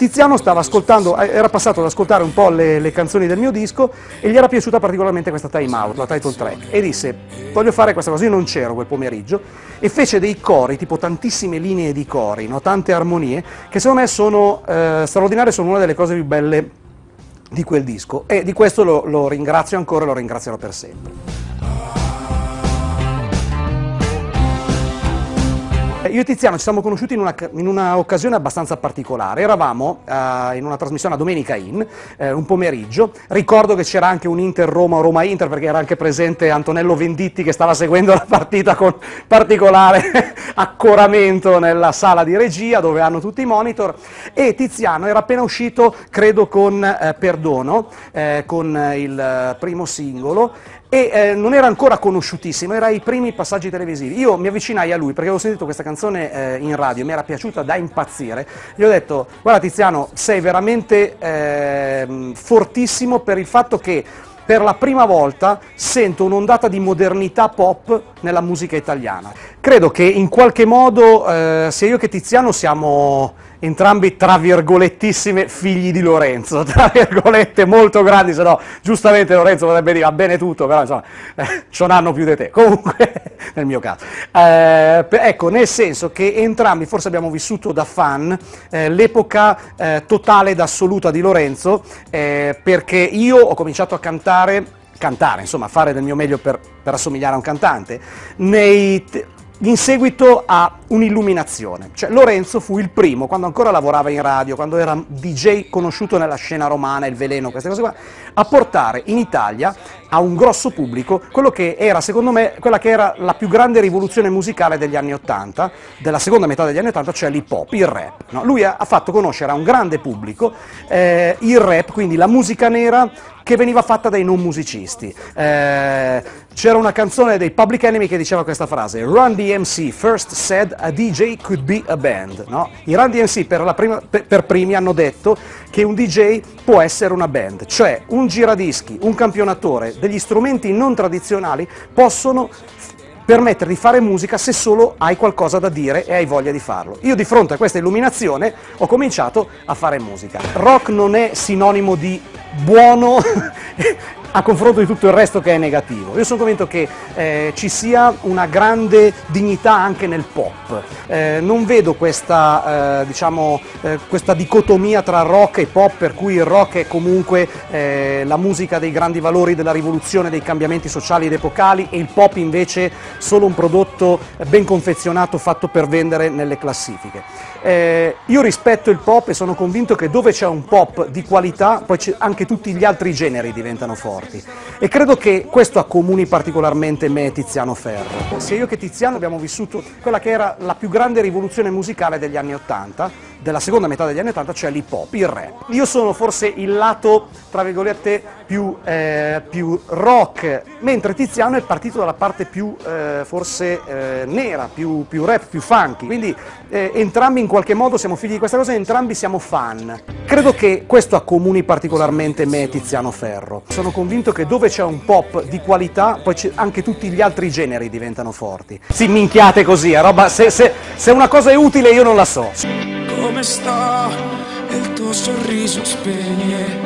Tiziano stava ascoltando, eh, era passato ad ascoltare un po' le, le, canzoni del mio disco e gli era piaciuta particolarmente questa time out, la title track, e disse voglio fare questa cosa, io non c'ero quel pomeriggio, e fece dei cori, tipo tantissime linee di cori, no? tante armonie, che secondo me sono eh, straordinarie, sono una delle cose più belle di quel disco, e di questo lo, lo ringrazio ancora e lo ringrazierò per sempre. Io e Tiziano ci siamo conosciuti in, una, in un'occasione abbastanza particolare, eravamo uh, in una trasmissione a Domenica In, eh, un pomeriggio, ricordo che c'era anche un Inter-Roma o Roma-Inter perché era anche presente Antonello Venditti che stava seguendo la partita con particolare accoramento nella sala di regia dove hanno tutti i monitor. E Tiziano era appena uscito, credo con eh, Perdono, eh, con il primo singolo e eh, non era ancora conosciutissimo, era ai primi passaggi televisivi. Io mi avvicinai a lui perché avevo sentito questa canzone eh, in radio, mi era piaciuta da impazzire. Gli ho detto, guarda Tiziano, sei veramente eh, fortissimo per il fatto che per la prima volta sento un'ondata di modernità pop nella musica italiana. Credo che in qualche modo eh, sia io che Tiziano siamo entrambi tra virgolettissime figli di Lorenzo, tra virgolette molto grandi, se no giustamente Lorenzo potrebbe dire va bene tutto, però insomma eh, c'è un anno più di te, comunque nel mio caso. Eh, ecco, nel senso che entrambi forse abbiamo vissuto da fan eh, l'epoca eh, totale ed assoluta di Lorenzo, eh, perché io ho cominciato a cantare cantare, insomma, fare del mio meglio per, per assomigliare a un cantante, nei, in seguito a un'illuminazione. Cioè Lorenzo fu il primo, quando ancora lavorava in radio, quando era DJ conosciuto nella scena romana, il veleno, queste cose qua, a portare in Italia a un grosso pubblico quello che era, secondo me, quella che era la più grande rivoluzione musicale degli anni Ottanta, della seconda metà degli anni Ottanta, cioè l'hip hop, il rap. No? Lui ha, fatto conoscere a un grande pubblico eh, il rap, quindi la musica nera che veniva fatta dai non musicisti. Eh, c'era una canzone dei Public Enemy che diceva questa frase, Run DMC first said a DJ could be a band. No? I Run DMC per, prima, per, per primi hanno detto che un DJ può essere una band, cioè un giradischi, un campionatore, degli strumenti non tradizionali possono permettere di fare musica se solo hai qualcosa da dire e hai voglia di farlo. Io di fronte a questa illuminazione ho cominciato a fare musica. Rock non è sinonimo di buono a confronto di tutto il resto che è negativo. Io sono convinto che eh, ci sia una grande dignità anche nel pop. Eh, non vedo questa, eh, diciamo, eh, questa, dicotomia tra rock e pop, per cui il rock è comunque eh, la musica dei grandi valori della rivoluzione, dei cambiamenti sociali ed epocali e il pop invece solo un prodotto ben confezionato fatto per vendere nelle classifiche. Eh, io rispetto il pop e sono convinto che dove c'è un pop di qualità, poi anche tutti gli altri generi diventano forti. E credo che questo accomuni particolarmente me e Tiziano Ferro. Sia io che Tiziano abbiamo vissuto quella che era la più grande rivoluzione musicale degli anni Ottanta, della seconda metà degli anni Ottanta, cioè l'hip hop, il rap. Io sono forse il lato, tra virgolette, più, eh, più rock, mentre Tiziano è partito dalla parte più, eh, forse, eh, nera, più, più, rap, più funky. Quindi eh, entrambi in qualche modo siamo figli di questa cosa e entrambi siamo fan. Credo che questo accomuni particolarmente me e Tiziano Ferro. Sono convinto che dove c'è un pop di qualità, poi anche tutti gli altri generi diventano forti. Si minchiate così, roba, se, se, se una cosa è utile io non la so come sta e il tuo sorriso spegne